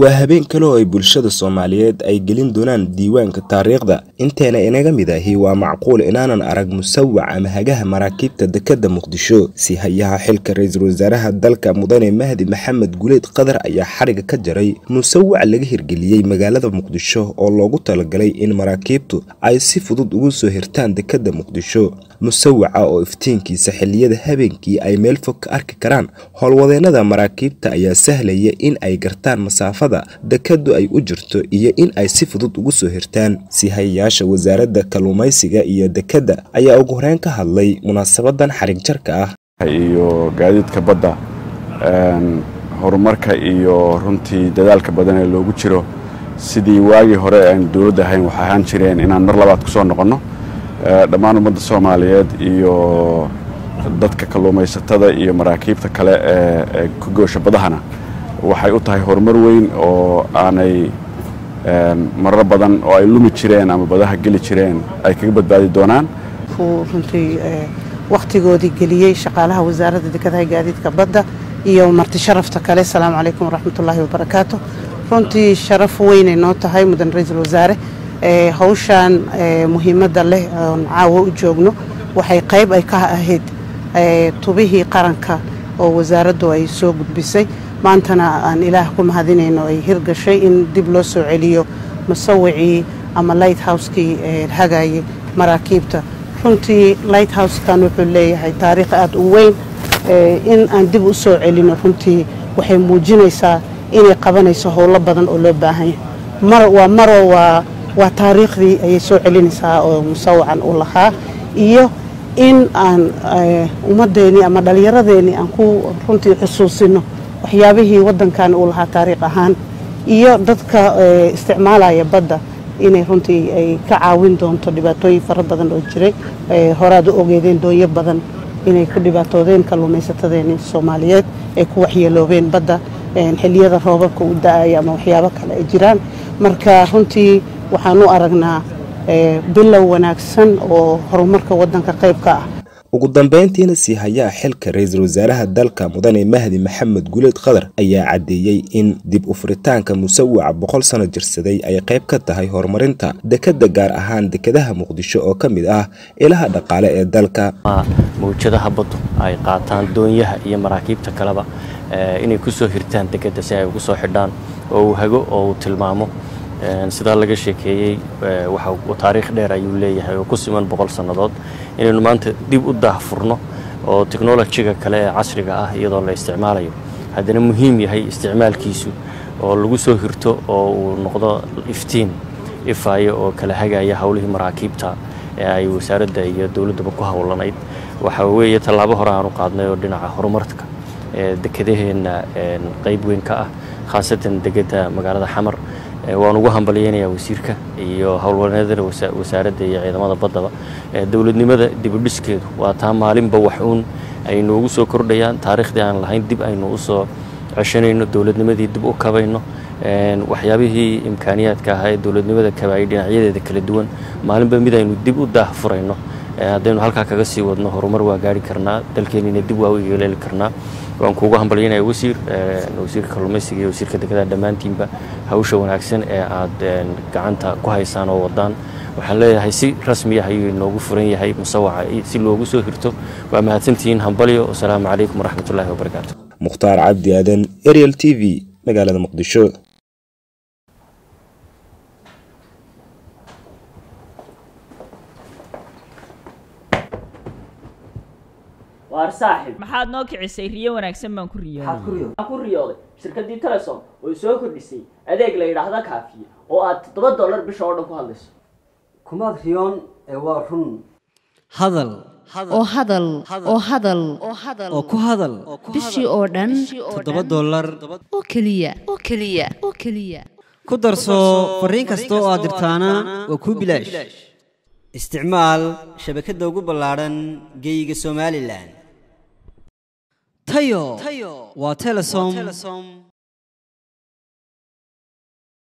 waa habeen kale oo ay bulshada soomaaliyeed ay gelin doonaan diiwaanka taariikhda. Inteena inaga mid ahi waa macquul inaanan arag musawac ama hagaha maraakiibta dekedda muqdisho. Si hayaha xilka ra'iisul wasaaraha dalka mudane mahdi maxamed guleed qadar ayaa xariga ka jaray musawac laga hirgeliyey magaalada muqdisho oo loogu talagalay in maraakiibtu ay si fudud ugu soo hirtaan dekedda muqdisho musawaca oo iftiinkiisa xilliyada habeenkii ay meel fog ka arki karaan. Howlwadeennada maraakiibta ayaa sahlaya in ay gartaan masaafada dekadu ay u jirto iyo in ay si fudud ugu soo hirtaan. Si hayayaasha wasaaradda kalluumaysiga iyo dekedda ayaa ugu horeyn ka hadlay munaasabadan xarig jarka ah. Iyo gaadiidka badda horumarka iyo runtii dadaalka badan ee loogu jiro. Sidii waagii hore aan dowladda ahayn waxay ahaan jireen inaan mar labaad ku soo noqonno dhammaan ummadda soomaaliyeed iyo dadka kalluumaysatada iyo maraakiibta kale ee ku goosha badahana waxay u tahay horumar weyn oo aanay marar badan oo ay lumi jireen ama badaha geli jireen ay kaga badbaadi doonaan. Runtii wakhtigoodii geliyey shaqaalaha wasaaradda dekedaha gaadiidka badda iyo marti sharafta kale. Asalaamu calaykum waraxmatullaahi wabarakaatu runtii sharaf weynay noo tahay mudan ra'iisul wasaare hawshaan muhiimadda leh oon caawa u joogno waxay qayb ay ka ahayd tubihii qaranka oo wasaaraddu ay soo gudbisay. Maantana aan ilaah ku mahadinayno ay hirgashay in dib loo soo celiyo musawicii ama light house-kii hagayay maraakiibta. Runtii light house-kan wuxuu leeyahay taariikh aada u weyn in aan dib u soo celino runtii waxay muujinaysaa inay qabanayso howlo badan oo loo baahan yahay. Waa maro waa waa taariikhdii ayay soo celinaysaa oo musawacan u lahaa iyo in aan ummaddeennii ama dhallinyaradeennii aan ku runtii xusuusino waxyaabihii waddankan uu lahaa taariikh ahaan iyo dadka isticmaalaya badda inay runtii ay ka caawin doonto dhibaatooyin fara badan oo jiray horaad u ogeedeen doonyo badan inay ku dhibaatoodeen kalluumaysatadeennii soomaaliyeed ay ku waxyeeloobeen badda xilliyada roobabka u da'aya ama waxyaabo kale ay jiraan. Marka runtii waxaan u aragnaa bilow wanaagsan oo horumarka waddanka qayb ka ah. Ugu dambeyntiina sii hayaa xilka ra'iisul wasaaraha dalka mudane mahdi maxamed guleed qadar ayaa caddeeyey in dib u furitaanka musawaca boqol sano jirsaday ay qayb ka tahay horumarinta dekedda gaar ahaan dekedaha muqdisho oo ka mid ah ilaha dhaqaale ee dalka. Mawjadaha baddu ay qaataan doonyaha iyo maraakiibta kaleba inay ku soo hirtaan dekedda si ay ugu soo xidhaan oo uu hago oo uu tilmaamo sidaa laga sheekeeyey taariikh dheer ayuu leeyahay oo ku siman boqol sannadood inaynu maanta dib u daahfurno oo teknolojiga kale ee casriga ah iyadoo la isticmaalayo. Haddana muhiim yahay isticmaalkiisu oo lagu soo hirto oo uu noqdo iftiin ifaayo oo kala hagaya howlihii maraakiibta ee ay wasaaradda iyo dowladdaba ku howlanayd waxa weeye tallaabo hore aanu qaadnay oo dhinaca horumarka ee dekedaheenna qayb weyn ka ah khaasatan degedda magaalada xamar waan ugu hambalyeynayaa wasiirka iyo howlwaneedada wasaaradda iyo ciidamada baddaba dowladnimada dibudhiskeedu waa taa maalinba wax uun ay noogu soo kordhayaan. Taariikhdii aan lahayn dib aynu u soo ceshanayno dowladnimadii dib u kabayno. Waxyaabihii imkaaniyaadka ahaa ee dowladnimada kabaayay dhinacyadeeda kala duwan. Maalinba mid aynu dib u daahfurayno haddaynu halkaa kaga sii wadno horumar waa gaari karnaa. Dalkeenina dib waa u yeeleeli karnaa waan kuugu hambalyaynaya wasiir wasiirka kalluumaysiga iyo wasiirka dekedaha dhammaantiinba hawsha wanaagsan ee aad gacanta ku haysaan oo wadaan waxaan leeyahay si rasmiya ayuu inoogu furan yahay musawaca si loogu soo hirto. Waa mahadsantihiin hambalyo wasalaamu calaykum waraxmatullaahi wabarakaatu mukhtaar cabdi aadan ariel t v magaalada muqdisho waar saaxib maxaad noo kicisay riyo wanaagsan baan ku riyooday. Ku riyooday. Shirkaddii telesom oo soo kordhisay. Adeeg la yidhaahda kaafiye oo aad toddoba dollar bisha oo dhan ku hadlayso. Kumaad riyoon ee waa run. Hadal. Oo hadal. Oo hadal. Oo ku hadal. Bishii oo dhan. Toddoba dollar. Oo keliya. Oo keliya. Oo keliya. Ku darso fariin kasta oo aad dirtaana waa kuu bilaash isticmaal shabakadda ugu ballaadhan geeyiga somalilan 他有，我听了松。